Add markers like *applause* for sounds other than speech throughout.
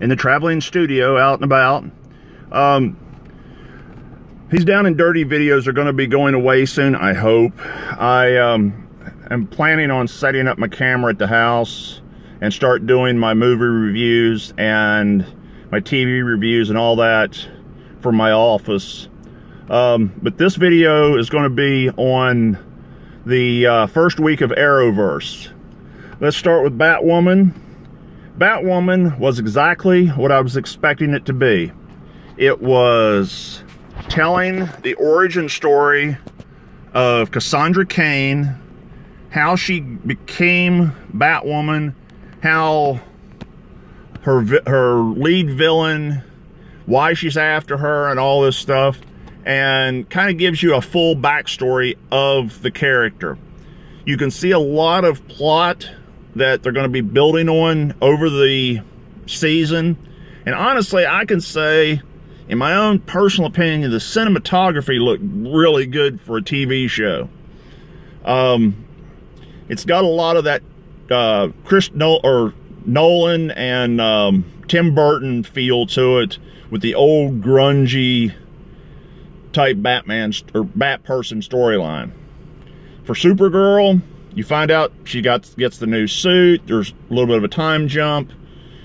in the traveling studio out and about. Um, he's down and dirty videos are going to be going away soon, I hope. I um, am planning on setting up my camera at the house and start doing my movie reviews and my TV reviews and all that for my office. Um, but this video is going to be on the uh, first week of Arrowverse. Let's start with Batwoman. Batwoman was exactly what I was expecting it to be. It was telling the origin story of Cassandra Cain, how she became Batwoman, how her her lead villain, why she's after her, and all this stuff, and kind of gives you a full backstory of the character. You can see a lot of plot that they're going to be building on over the season. And honestly, I can say, in my own personal opinion, the cinematography looked really good for a TV show. Um, it's got a lot of that uh, Chris Nol or Nolan and um, Tim Burton feel to it with the old grungy type Batman or Bat person storyline. For Supergirl, you find out she got gets the new suit. There's a little bit of a time jump.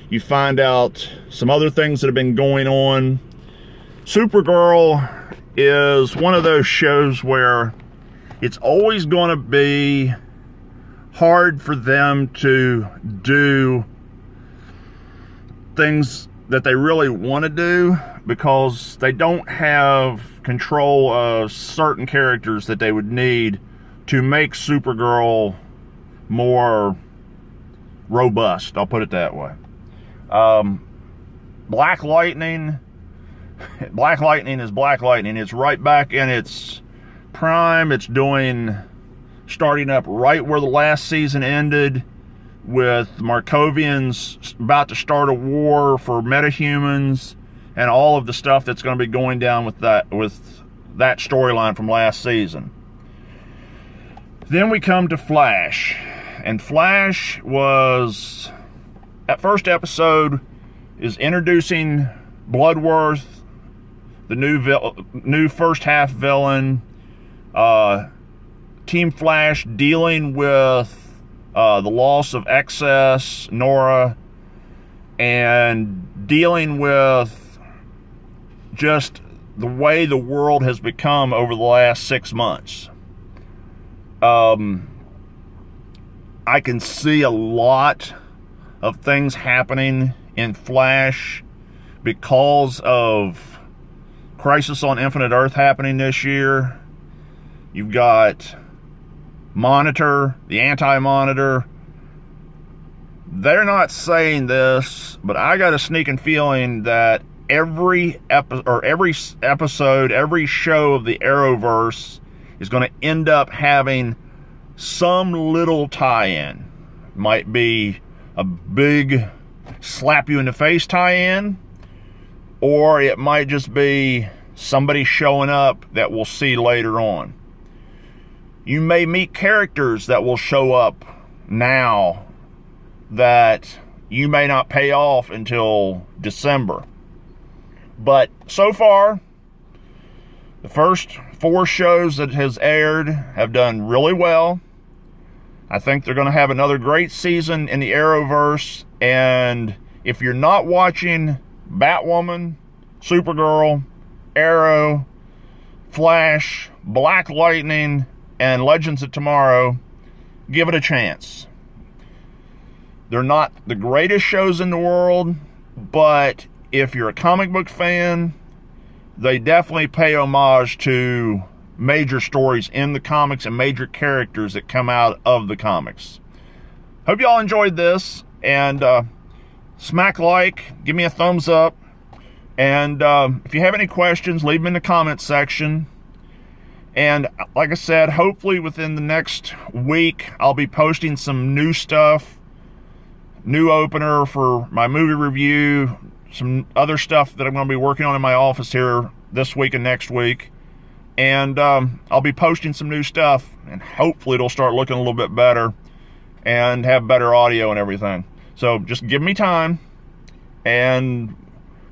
You find out some other things that have been going on. Supergirl is one of those shows where it's always going to be hard for them to do things that they really want to do because they don't have control of certain characters that they would need to make Supergirl more robust. I'll put it that way. Um, Black Lightning. *laughs* Black Lightning is Black Lightning. It's right back in its prime. It's doing starting up right where the last season ended with Markovians about to start a war for metahumans and all of the stuff that's going to be going down with that with that storyline from last season. Then we come to Flash. And Flash was that first episode is introducing Bloodworth, the new new first half villain. Uh, Team Flash dealing with uh, the loss of XS, Nora, and dealing with just the way the world has become over the last six months. Um, I can see a lot of things happening in Flash because of Crisis on Infinite Earth happening this year. You've got Monitor, the anti-monitor. They're not saying this, but I got a sneaking feeling that every epi- or every episode, every show of the Arrowverse is going to end up having some little tie-in. Might be a big slap you in the face tie-in, or it might just be somebody showing up that we'll see later on. You may meet characters that will show up now that you may not pay off until December. But so far, the first four shows that has aired have done really well. I think they're going to have another great season in the Arrowverse. And if you're not watching Batwoman, Supergirl, Arrow, Flash, Black Lightning, and Legends of Tomorrow, give it a chance. They're not the greatest shows in the world, but if you're a comic book fan, they definitely pay homage to major stories in the comics and major characters that come out of the comics. Hope y'all enjoyed this and uh, smack like, give me a thumbs up, and uh, if you have any questions, leave them in the comments section. And like I said, hopefully within the next week, I'll be posting some new stuff, new opener for my movie review, some other stuff that I'm going to be working on in my office here this week and next week. And um, I'll be posting some new stuff, and hopefully it'll start looking a little bit better and have better audio and everything. So just give me time, and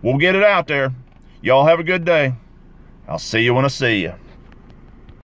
we'll get it out there. Y'all have a good day. I'll see you when I see you.